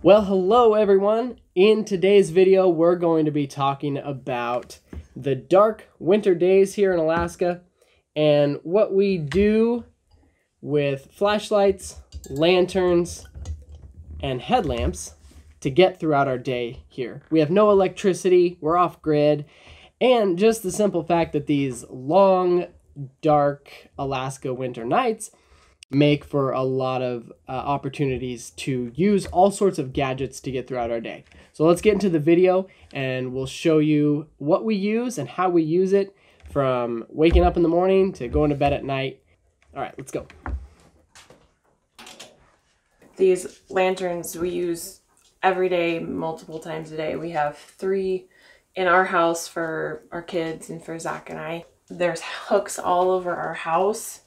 Well, hello everyone. In today's video, we're going to be talking about the dark winter days here in Alaska and what we do with flashlights, lanterns, and headlamps to get throughout our day here. We have no electricity, we're off grid, and just the simple fact that these long, dark Alaska winter nights make for a lot of uh, opportunities to use all sorts of gadgets to get throughout our day. So let's get into the video and we'll show you what we use and how we use it from waking up in the morning to going to bed at night. All right, let's go. These lanterns we use every day, multiple times a day. We have three in our house for our kids and for Zac and I. There's hooks all over our house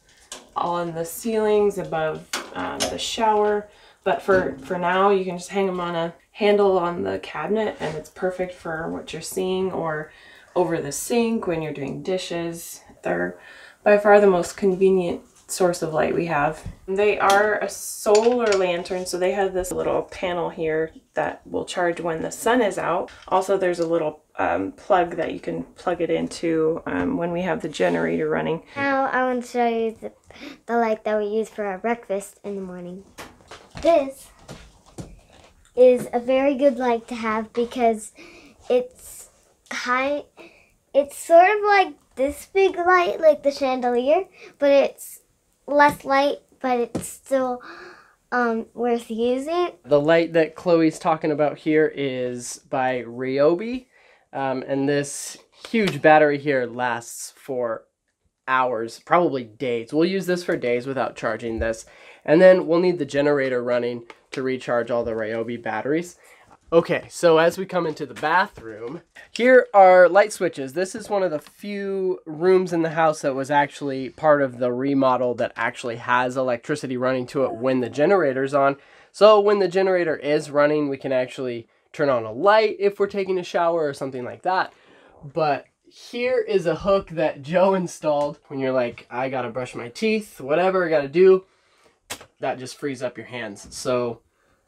on the ceilings above um, the shower. But for, for now, you can just hang them on a handle on the cabinet and it's perfect for what you're seeing or over the sink when you're doing dishes. They're by far the most convenient source of light we have. They are a solar lantern, so they have this little panel here that will charge when the sun is out. Also, there's a little um, plug that you can plug it into um, when we have the generator running. Now I want to show you the, the light that we use for our breakfast in the morning. This is a very good light to have because it's high. It's sort of like this big light, like the chandelier, but it's less light, but it's still um, worth using. The light that Chloe's talking about here is by Ryobi, um, and this huge battery here lasts for hours, probably days. We'll use this for days without charging this. And then we'll need the generator running to recharge all the Ryobi batteries. Okay, so as we come into the bathroom, here are light switches. This is one of the few rooms in the house that was actually part of the remodel that actually has electricity running to it when the generator's on. So when the generator is running, we can actually turn on a light if we're taking a shower or something like that. But here is a hook that Joe installed when you're like, I gotta brush my teeth, whatever I gotta do. That just frees up your hands. So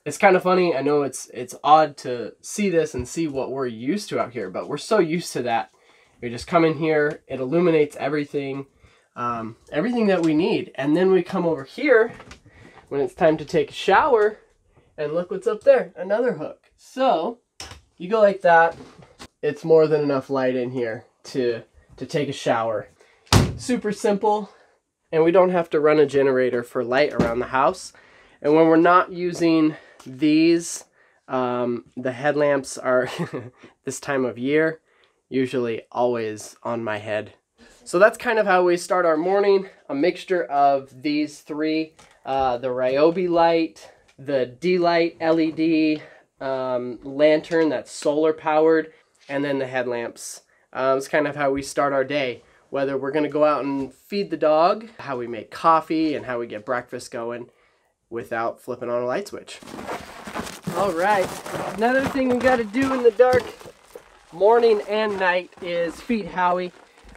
it's kind of funny. I know it's it's odd to see this and see what we're used to out here, but we're so used to that. We just come in here, it illuminates everything, um, everything that we need, and then we come over here when it's time to take a shower, and look what's up there, another hook. So you go like that. It's more than enough light in here to to take a shower. Super simple, and we don't have to run a generator for light around the house. And when we're not using these, um, the headlamps are this time of year, usually always on my head. So that's kind of how we start our morning. A mixture of these three, uh, the Ryobi light, the D-Light LED um, lantern that's solar powered, and then the headlamps. Um, it's kind of how we start our day. Whether we're going to go out and feed the dog, how we make coffee, and how we get breakfast going without flipping on a light switch. All right, another thing we got to do in the dark morning and night is feed Howie.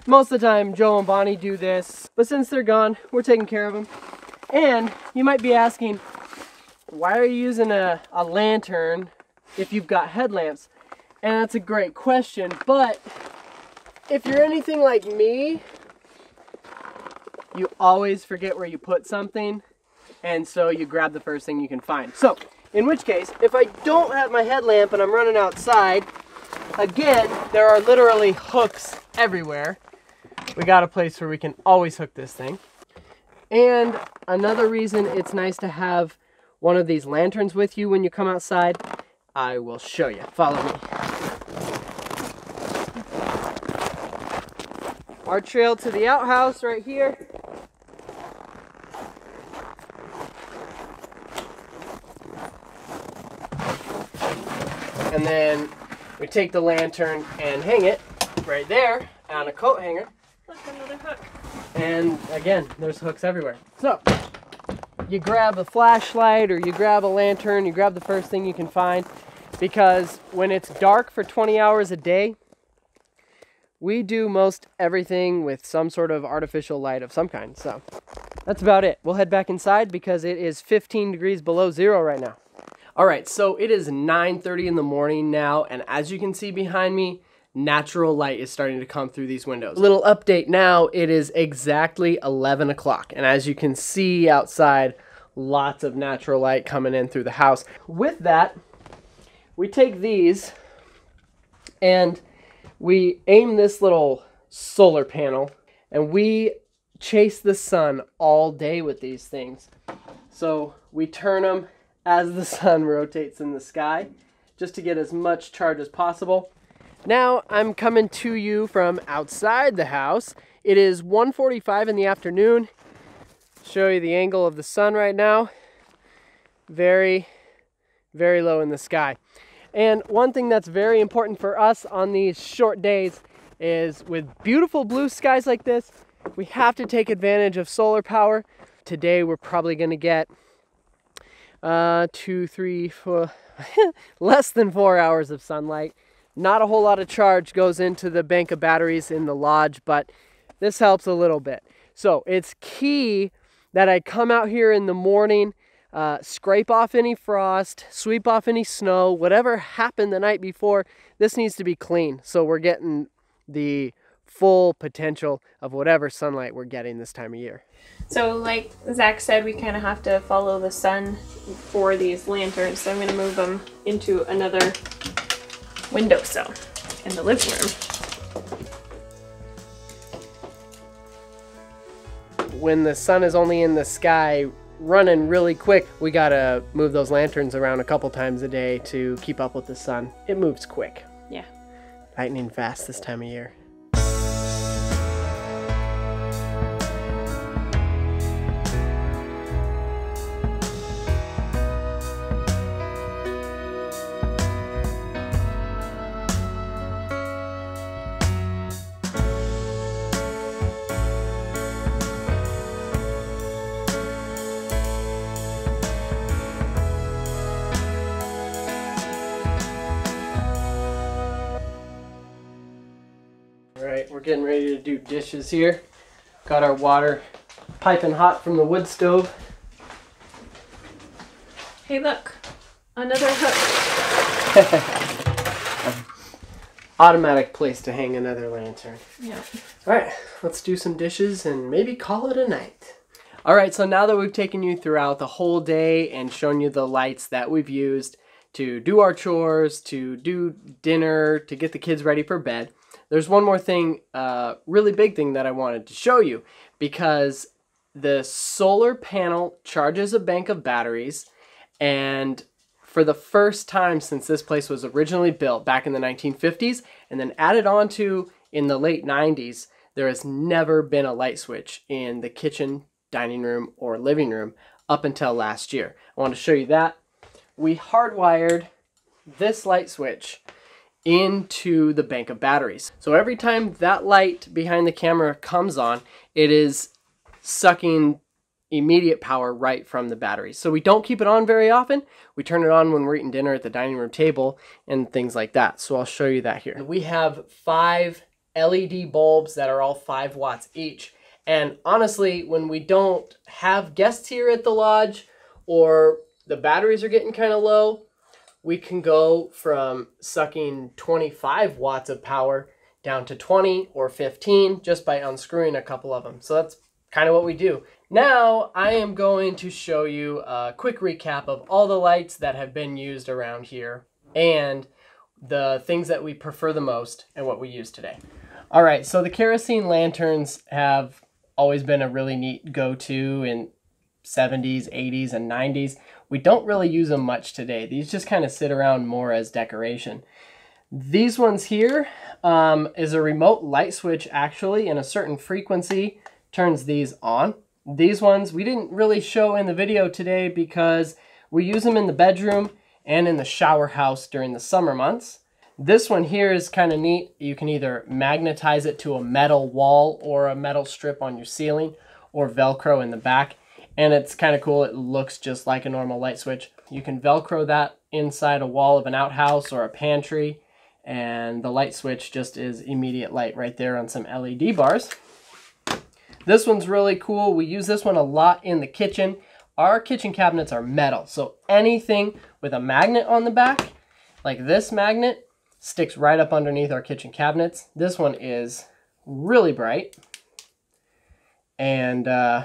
Most of the time, Joe and Bonnie do this, but since they're gone, we're taking care of them. And you might be asking, why are you using a, a lantern if you've got headlamps? And that's a great question, but if you're anything like me, you always forget where you put something and so you grab the first thing you can find. So, in which case, if I don't have my headlamp and I'm running outside, again, there are literally hooks everywhere. We got a place where we can always hook this thing. And another reason it's nice to have one of these lanterns with you when you come outside, I will show you. Follow me. Our trail to the outhouse right here. And then we take the lantern and hang it right there on a coat hanger. Look, another hook. And again, there's hooks everywhere. So you grab a flashlight or you grab a lantern, you grab the first thing you can find because when it's dark for 20 hours a day, we do most everything with some sort of artificial light of some kind. So that's about it. We'll head back inside because it is 15 degrees below zero right now. All right, so it is 9:30 in the morning now, and as you can see behind me, natural light is starting to come through these windows. Little update now, it is exactly 11 o'clock, and as you can see outside, lots of natural light coming in through the house. With that, we take these and we aim this little solar panel and we chase the sun all day with these things. So we turn them as the sun rotates in the sky just to get as much charge as possible. Now I'm coming to you from outside the house. It is 1:45 in the afternoon. Show you the angle of the sun right now. Very very low in the sky. And one thing that's very important for us on these short days is with beautiful blue skies like this, we have to take advantage of solar power. Today we're probably going to get uh, two, three, four, less than four hours of sunlight. Not a whole lot of charge goes into the bank of batteries in the lodge, but this helps a little bit. So it's key that I come out here in the morning, uh, scrape off any frost, sweep off any snow, whatever happened the night before, this needs to be clean. So we're getting the full potential of whatever sunlight we're getting this time of year. So, like Zac said, we kind of have to follow the sun for these lanterns. So I'm going to move them into another windowsill in the living room. When the sun is only in the sky running really quick, we gotta move those lanterns around a couple times a day to keep up with the sun. It moves quick. Yeah. Lightning fast this time of year. Getting ready to do dishes here. Got our water piping hot from the wood stove. Hey, look. Another hook. Automatic place to hang another lantern. Yeah. All right, let's do some dishes and maybe call it a night. All right, so now that we've taken you throughout the whole day and shown you the lights that we've used to do our chores, to do dinner, to get the kids ready for bed, there's one more thing, uh, really big thing that I wanted to show you because the solar panel charges a bank of batteries and for the first time since this place was originally built back in the 1950s and then added on to in the late 90s, there has never been a light switch in the kitchen, dining room, or living room up until last year. I want to show you that. We hardwired this light switch into the bank of batteries. So every time that light behind the camera comes on, it is sucking immediate power right from the battery. So we don't keep it on very often. We turn it on when we're eating dinner at the dining room table and things like that. So I'll show you that here. We have five LED bulbs that are all five watts each. And honestly, when we don't have guests here at the lodge or the batteries are getting kind of low, we can go from sucking 25 watts of power down to 20 or 15 just by unscrewing a couple of them. So that's kind of what we do. Now I am going to show you a quick recap of all the lights that have been used around here and the things that we prefer the most and what we use today. All right, so the kerosene lanterns have always been a really neat go-to in 70s, 80s, and 90s. We don't really use them much today. These just kind of sit around more as decoration. These ones here um, is a remote light switch actually in a certain frequency turns these on. These ones we didn't really show in the video today because we use them in the bedroom and in the shower house during the summer months. This one here is kind of neat. You can either magnetize it to a metal wall or a metal strip on your ceiling or Velcro in the back. And it's kind of cool. It looks just like a normal light switch. You can Velcro that inside a wall of an outhouse or a pantry. And the light switch just is immediate light right there on some LED bars. This one's really cool. We use this one a lot in the kitchen. Our kitchen cabinets are metal, so anything with a magnet on the back, like this magnet, sticks right up underneath our kitchen cabinets. This one is really bright. And uh,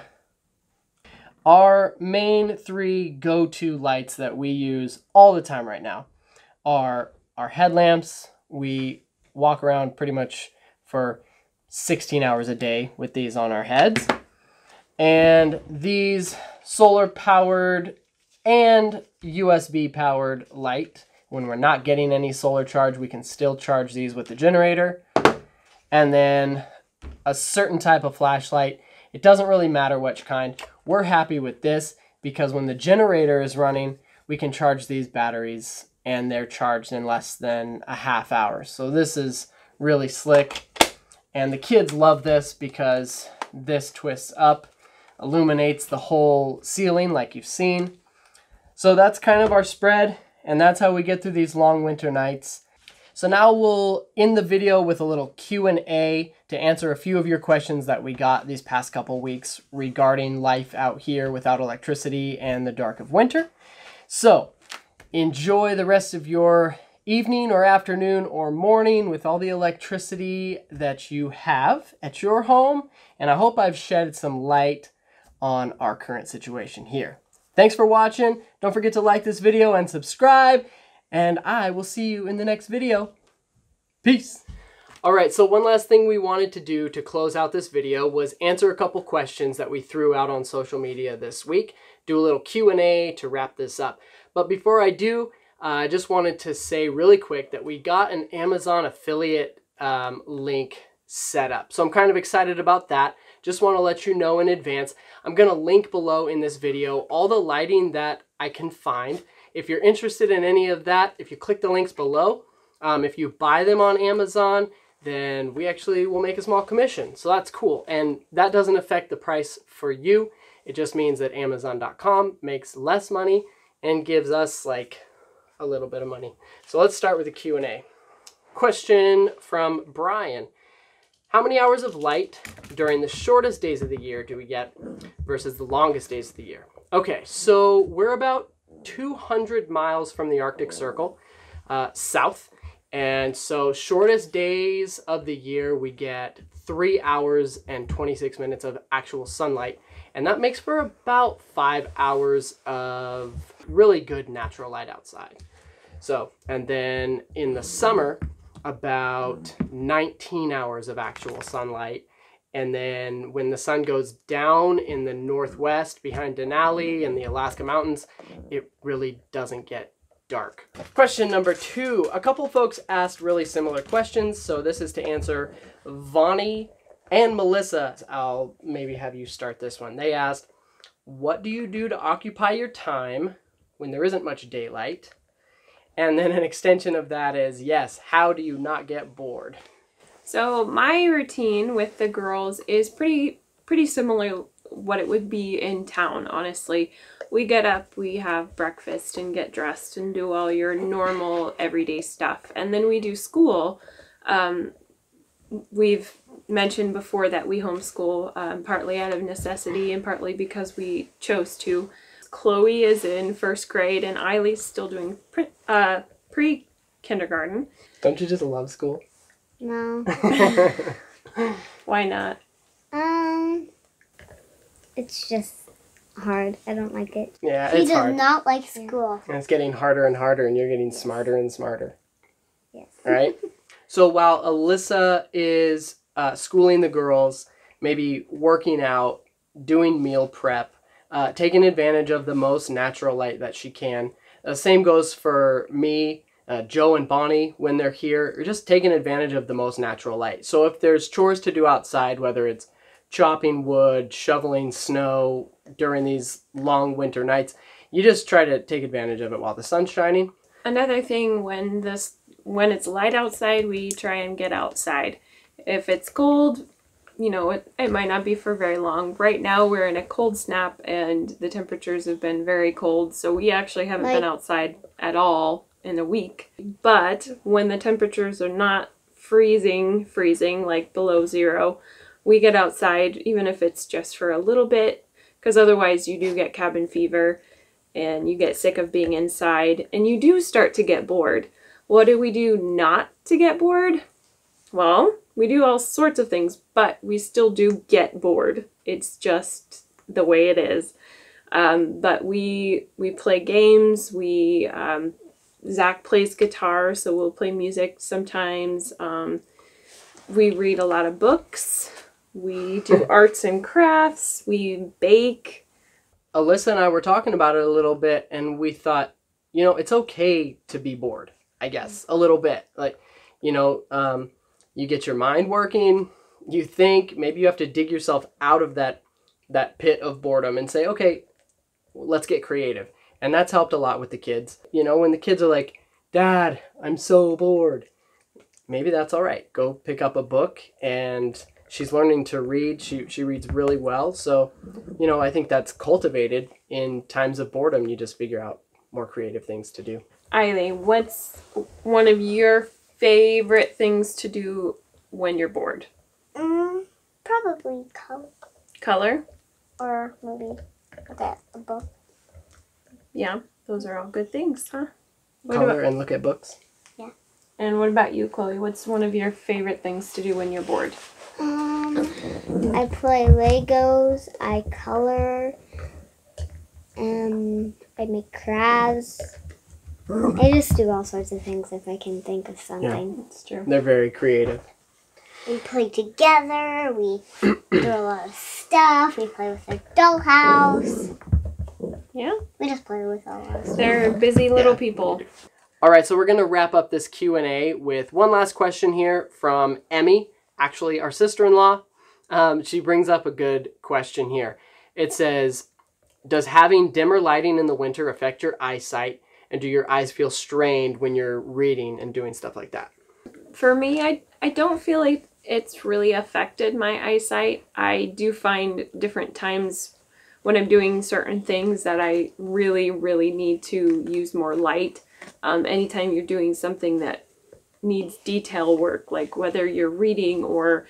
our main three go-to lights that we use all the time right now are our headlamps. We walk around pretty much for 16 hours a day with these on our heads. And these solar powered and USB powered light. When we're not getting any solar charge, we can still charge these with the generator. And then a certain type of flashlight. It doesn't really matter which kind. We're happy with this because when the generator is running, we can charge these batteries and they're charged in less than a half hour. So this is really slick. And the kids love this because this twists up, illuminates the whole ceiling like you've seen. So that's kind of our spread and that's how we get through these long winter nights. So now we'll end the video with a little Q&A to answer a few of your questions that we got these past couple weeks regarding life out here without electricity and the dark of winter. So enjoy the rest of your evening or afternoon or morning with all the electricity that you have at your home. And I hope I've shed some light on our current situation here. Thanks for watching. Don't forget to like this video and subscribe. And I will see you in the next video. Peace. All right, so one last thing we wanted to do to close out this video was answer a couple questions that we threw out on social media this week. Do a little Q&A to wrap this up. But before I do, uh, I just wanted to say really quick that we got an Amazon affiliate um, link set up. So I'm kind of excited about that. Just want to let you know in advance. I'm going to link below in this video all the lighting that I can find. If you're interested in any of that, if you click the links below, um, if you buy them on Amazon, then we actually will make a small commission. So that's cool. And that doesn't affect the price for you. It just means that Amazon.com makes less money and gives us like a little bit of money. So let's start with the Q&A. Question from Brian. How many hours of light during the shortest days of the year do we get versus the longest days of the year? Okay, so we're about 200 miles from the Arctic Circle, uh, south. And so shortest days of the year, we get three hours and 26 minutes of actual sunlight. And that makes for about five hours of really good natural light outside. So, and then in the summer, about 19 hours of actual sunlight. And then when the sun goes down in the northwest behind Denali and the Alaska Mountains, it really doesn't get dark. Question number two. A couple folks asked really similar questions, so this is to answer Vonnie and Melissa. I'll maybe have you start this one. They asked, what do you do to occupy your time when there isn't much daylight? And then an extension of that is, yes, how do you not get bored? So my routine with the girls is pretty pretty similar what it would be in town, honestly. We get up, we have breakfast and get dressed and do all your normal everyday stuff. And then we do school. Um, we've mentioned before that we homeschool um, partly out of necessity and partly because we chose to. Chloe is in first grade and Eiley's still doing pre, uh, pre kindergarten. Don't you just love school? No. Why not? Um, it's just hard. I don't like it. Yeah, he it's does hard. not like school. And it's getting harder and harder, and you're getting smarter and smarter. Yes. All right. so while Alyssa is uh, schooling the girls, maybe working out, doing meal prep, uh, taking advantage of the most natural light that she can. The same goes for me, uh, Joe, and Bonnie when they're here. You're just taking advantage of the most natural light. So if there's chores to do outside, whether it's chopping wood, shoveling snow during these long winter nights, you just try to take advantage of it while the sun's shining. Another thing when this when it's light outside, we try and get outside. If it's cold, you know, it, it might not be for very long. Right now we're in a cold snap and the temperatures have been very cold, so we actually haven't Like- been outside at all in a week. But when the temperatures are not freezing, freezing like below zero, we get outside even if it's just for a little bit because otherwise you do get cabin fever and you get sick of being inside and you do start to get bored. What do we do not to get bored? Well, we do all sorts of things, but we still do get bored. It's just the way it is. Um, but we we play games. We um, Zac plays guitar, so we'll play music sometimes. Um, we read a lot of books. We do arts and crafts. We bake. Alyssa and I were talking about it a little bit, and we thought, you know, it's okay to be bored. I guess a little bit, like, you know, um, you get your mind working. You think maybe you have to dig yourself out of that that pit of boredom and say, okay, let's get creative. And that's helped a lot with the kids. You know, when the kids are like, Dad, I'm so bored. Maybe that's all right. Go pick up a book and she's learning to read. She she reads really well. So, you know, I think that's cultivated in times of boredom. You just figure out more creative things to do. Eileen, what's one of your favorite things to do when you're bored? Mm, probably color Color? or maybe that a book. Yeah, those are all good things, huh? What Color about, and look at books. Yeah. And what about you, Chloe? What's one of your favorite things to do when you're bored? Um, I play Legos. I color. Um, I make crafts. I just do all sorts of things if I can think of something. Yeah, That's true. They're very creative. We play together. We do a lot of stuff. We play with our dollhouse. Yeah, We just play with all our stuff. they're busy little people. All right, so we're going to wrap up this Q&A with one last question here from Emmy, actually our sister-in-law. Um, she brings up a good question here. It says, does having dimmer lighting in the winter affect your eyesight? And do your eyes feel strained when you're reading and doing stuff like that? For me, I I don't feel like it's really affected my eyesight. I do find different times when I'm doing certain things that I really, really need to use more light. Um, anytime you're doing something that needs detail work, like whether you're reading or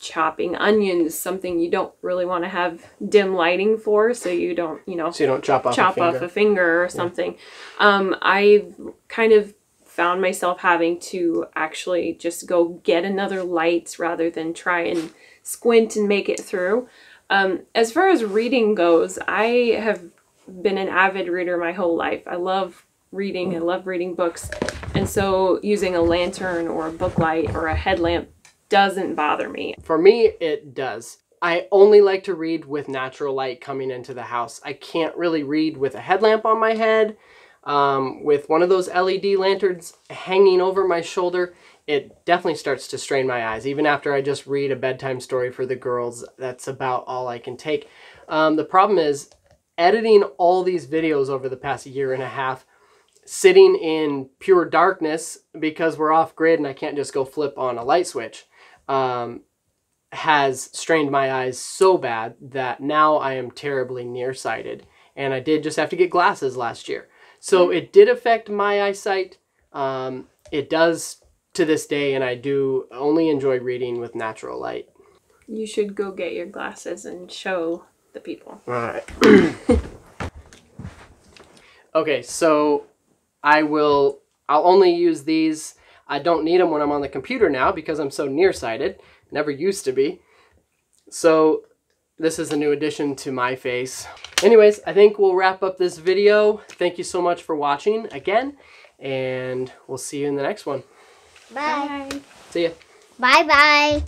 chopping onions, something you don't really want to have dim lighting for, so you don't, you know, So you don't chop off chop a finger. off a finger or something. Um, I've kind of found myself having to actually just go get another light rather than try and squint and make it through. Um, as far as reading goes, I have been an avid reader my whole life. I love reading. I love reading books. And so using a lantern or a book light or a headlamp doesn't bother me. For me, it does. I only like to read with natural light coming into the house. I can't really read with a headlamp on my head, um, with one of those LED lanterns hanging over my shoulder. It definitely starts to strain my eyes. Even after I just read a bedtime story for the girls, that's about all I can take. Um, the problem is editing all these videos over the past year and a half sitting in pure darkness because we're off grid and I can't just go flip on a light switch um, has strained my eyes so bad that now I am terribly nearsighted. And I did just have to get glasses last year. So it did affect my eyesight. Um, it does to this day, and I do only enjoy reading with natural light. You should go get your glasses and show the people. All right. okay, so I will. I'll only use these. I don't need them when I'm on the computer now because I'm so nearsighted. Never used to be. So this is a new addition to my face. Anyways, I think we'll wrap up this video. Thank you so much for watching again, and we'll see you in the next one. Bye. Bye. See ya. Bye bye.